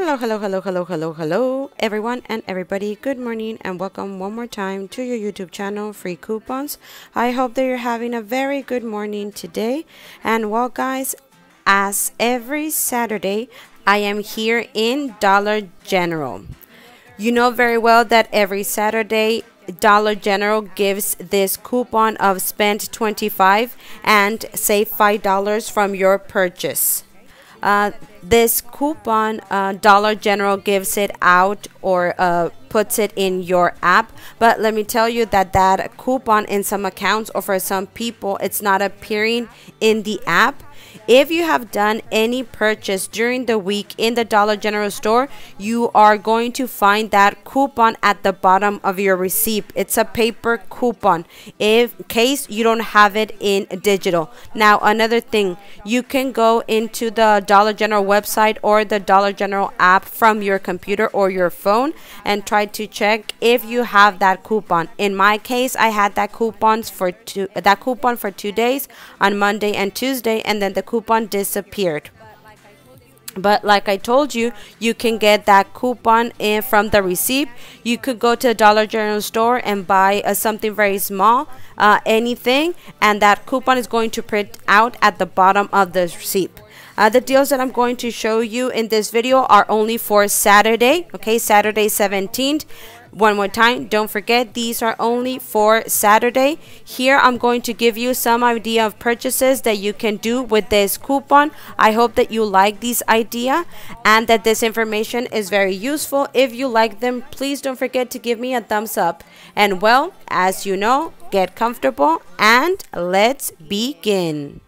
Hello, hello, hello, hello, hello, hello, everyone and everybody. Good morning and welcome one more time to your YouTube channel, Free Coupons. I hope that you're having a very good morning today. And well, guys, as every Saturday, I am here in Dollar General. You know very well that every Saturday, Dollar General gives this coupon of spend 25 and save $5 from your purchase. Uh, this coupon, uh, Dollar General gives it out or uh, puts it in your app. But let me tell you that that coupon in some accounts or for some people, it's not appearing in the app. If you have done any purchase during the week in the Dollar General store, you are going to find that coupon at the bottom of your receipt. It's a paper coupon in case you don't have it in digital. Now, another thing, you can go into the Dollar General website or the Dollar General app from your computer or your phone and try to check if you have that coupon. In my case, I had that coupons for two that coupon for 2 days on Monday and Tuesday and then the coupon disappeared. But like I told you, you can get that coupon in from the receipt. You could go to a Dollar General store and buy uh, something very small, uh, anything, and that coupon is going to print out at the bottom of the receipt. Uh, the deals that I'm going to show you in this video are only for Saturday, okay, Saturday 17th. One more time, don't forget these are only for Saturday. Here I'm going to give you some idea of purchases that you can do with this coupon. I hope that you like this idea and that this information is very useful. If you like them, please don't forget to give me a thumbs up. And well, as you know, get comfortable and let's begin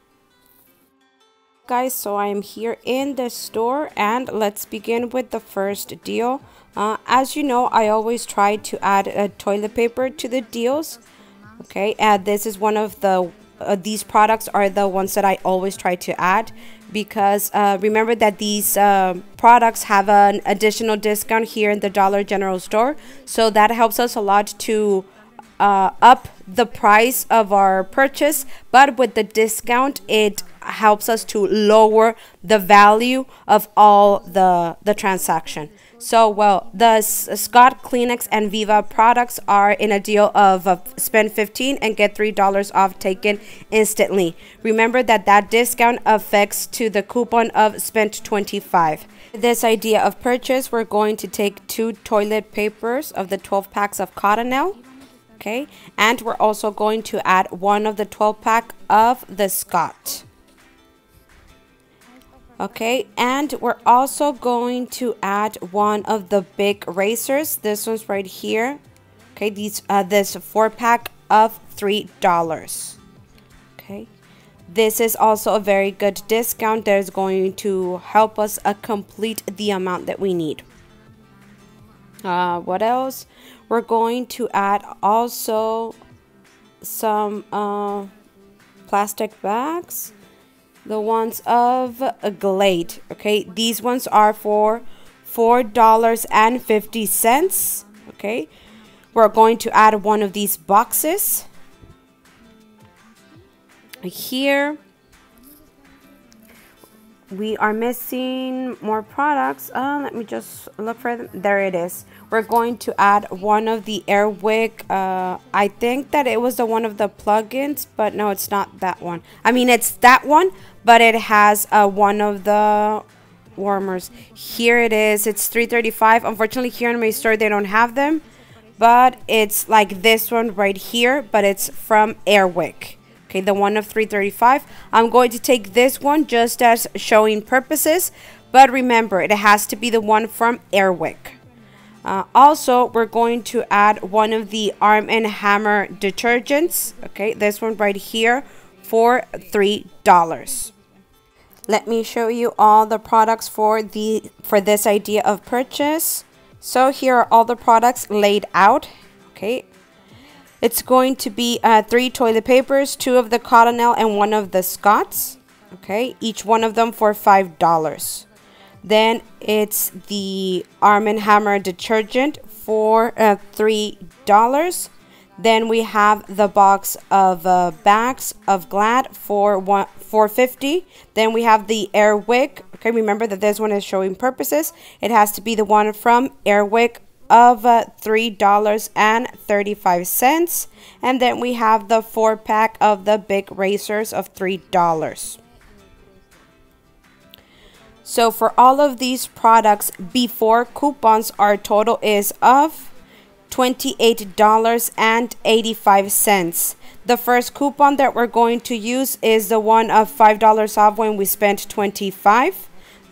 guys so i am here in the store and let's begin with the first deal. Uh, as you know i always try to add a toilet paper to the deals. Okay and this is one of the uh, these products are the ones that i always try to add because uh, remember that these uh, products have an additional discount here in the dollar general store. So that helps us a lot to uh, up the price of our purchase but with the discount it helps us to lower the value of all the the transaction. So well the scott kleenex and viva products are in a deal of uh, spend 15 and get three dollars off taken instantly. Remember that that discount affects to the coupon of spent 25 this idea of purchase we're going to take two toilet papers of the 12 packs of cottonelle okay? And we're also going to add one of the 12 pack of the scott okay and we're also going to add one of the Bic razors. This one's right here. Okay these uh this four pack of three dollars. Okay. This is also a very good discount. That is going to help us uh, complete the amount that we need uh, what else we're going to add also some uh, plastic bags the ones of a Glad. Okay, these ones are for four dollars and fifty cents. Okay, we're going to add one of these boxes here we are missing more products. Uh, let me just look for them. There it is. We're going to add one of the airwick uh, i think that it was the one of the plugins but no it's not that one. I mean it's that one but it has uh, one of the warmers. Here it is. It's 335 unfortunately here in my store they don't have them but it's like this one right here but it's from airwick okay the one of 335 i'm going to take this one just as showing purposes but remember it has to be the one from airwick. Uh, also we're going to add one of the arm and hammer detergents. Okay this one right here for three dollars. Let me show you all the products for the for this idea of purchase. So here are all the products laid out. Okay it's going to be uh, three toilet papers, two of the Cottonelle and one of the Scott's. Okay, each one of them for $5. Then it's the Arm & Hammer detergent for uh, $3. Then we have the box of uh, bags of Glad for one 450. Then we have the Airwick. Okay, remember that this one is showing purposes. It has to be the one from Airwick of uh, $3.35. And then we have the four pack of the Bic razors of $3. So for all of these products before coupons, our total is of $28.85. The first coupon that we're going to use is the one of $5 off when we spent 25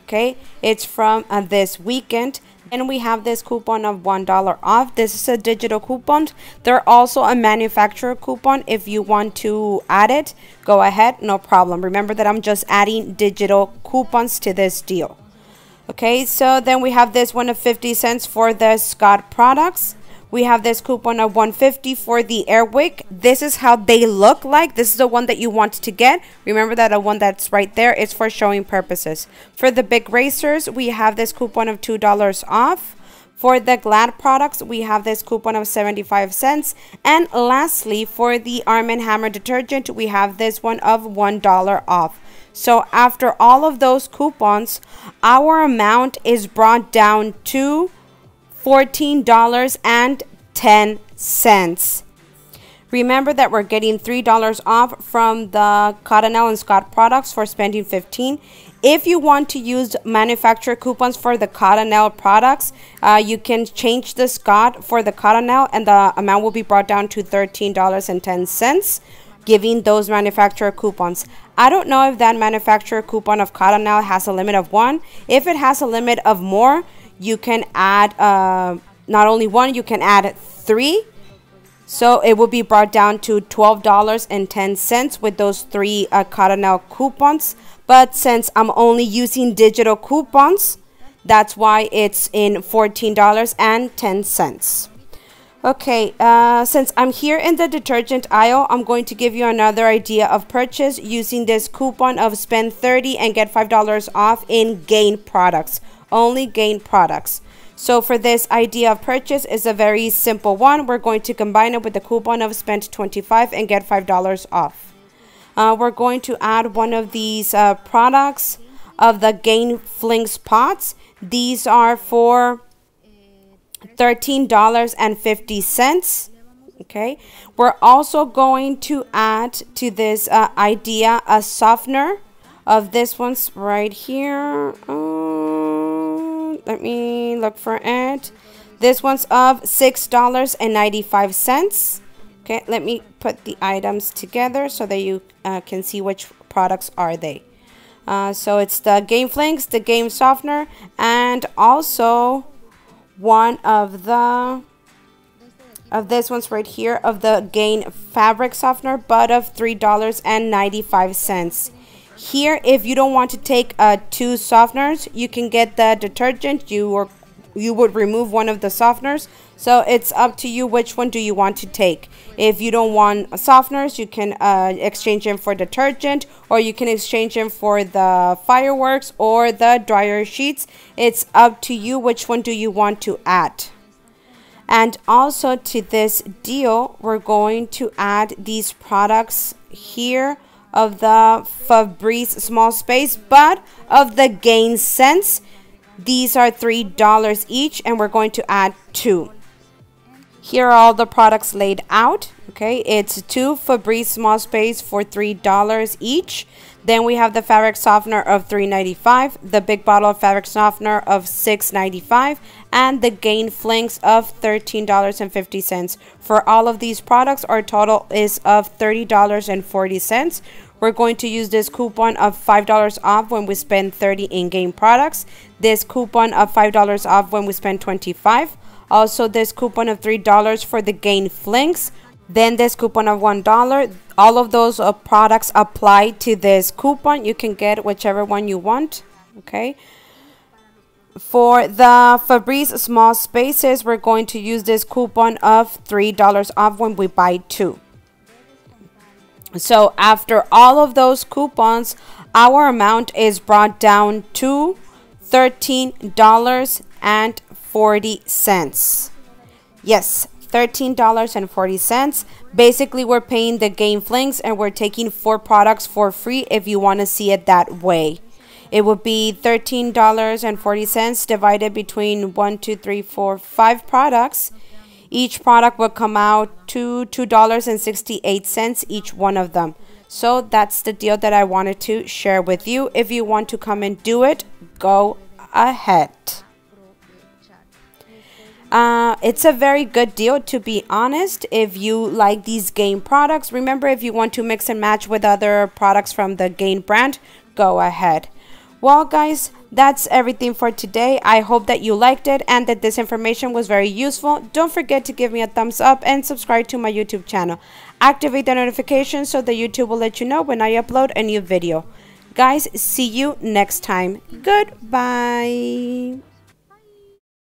Okay, it's from uh, this weekend. And we have this coupon of $1 off. This is a digital coupon. They're also a manufacturer coupon. If you want to add it, go ahead, no problem. Remember that I'm just adding digital coupons to this deal. Okay, so then we have this one of 50 cents for the Scott products. We have this coupon of 150 for the Airwick. This is how they look like. This is the one that you want to get. Remember that the one that's right there is for showing purposes. For the Bic Razors, we have this coupon of $2 off. For the Glad products, we have this coupon of 75 cents. And lastly, for the Arm & Hammer detergent, we have this one of $1 off. So after all of those coupons, our amount is brought down to $14.10. Remember that we're getting $3 off from the Cottonelle and Scott products for spending 15 If you want to use manufacturer coupons for the Cottonelle products, uh, you can change the Scott for the Cottonelle and the amount will be brought down to $13.10 giving those manufacturer coupons. I don't know if that manufacturer coupon of Cottonelle has a limit of one. If it has a limit of more, you can add uh, not only one, you can add three. So it will be brought down to $12.10 with those three uh, Cottonelle coupons. But since I'm only using digital coupons, that's why it's in $14.10. Okay, uh, since I'm here in the detergent aisle, I'm going to give you another idea of purchase using this coupon of spend 30 and get $5 off in Gain products only gain products. So for this idea of purchase is a very simple one. We're going to combine it with the coupon of spend 25 and get $5 off. Uh, we're going to add one of these uh, products of the Gain Flings pots. These are for $13.50. Okay. We're also going to add to this uh, idea a softener of this one's right here. Um, let me look for it. This one's of $6.95. Okay, let me put the items together so that you uh, can see which products are they. Uh, so it's the Gain Flings, the Gain Softener, and also one of the of this one's right here of the Gain Fabric Softener, but of $3.95. Here, if you don't want to take uh, two softeners, you can get the detergent. You or you would remove one of the softeners. So it's up to you which one do you want to take. If you don't want softeners, you can uh, exchange them for detergent or you can exchange them for the fireworks or the dryer sheets. It's up to you which one do you want to add. And also to this deal, we're going to add these products here of the Febreze small space, but of the Gain Sense. These are $3 each, and we're going to add two. Here are all the products laid out. Okay, it's two Febreze small space for $3 each. Then we have the fabric softener of $3.95, the big bottle of fabric softener of $6.95, and the Gain Flings of $13.50. For all of these products, our total is of $30.40. We're going to use this coupon of $5 off when we spend 30 in-Gain products. This coupon of $5 off when we spend 25. Also, this coupon of $3 for the Gain Flings then this coupon of $1. All of those uh, products apply to this coupon. You can get whichever one you want. Okay. For the Febreze small spaces, we're going to use this coupon of $3 off when we buy two. So after all of those coupons, our amount is brought down to $13.40. Yes, $13.40. Basically, we're paying the Gain Flings and we're taking four products for free if you want to see it that way. It would be $13.40 divided between one, two, three, four, five products. Each product would come out to $2.68 each one of them. So that's the deal that I wanted to share with you. If you want to come and do it, go ahead. Uh, it's a very good deal to be honest if you like these Gain products. Remember, if you want to mix and match with other products from the Gain brand, go ahead. Well, guys, that's everything for today. I hope that you liked it and that this information was very useful. Don't forget to give me a thumbs up and subscribe to my YouTube channel. Activate the notifications so that YouTube will let you know when I upload a new video. Guys, see you next time. Goodbye.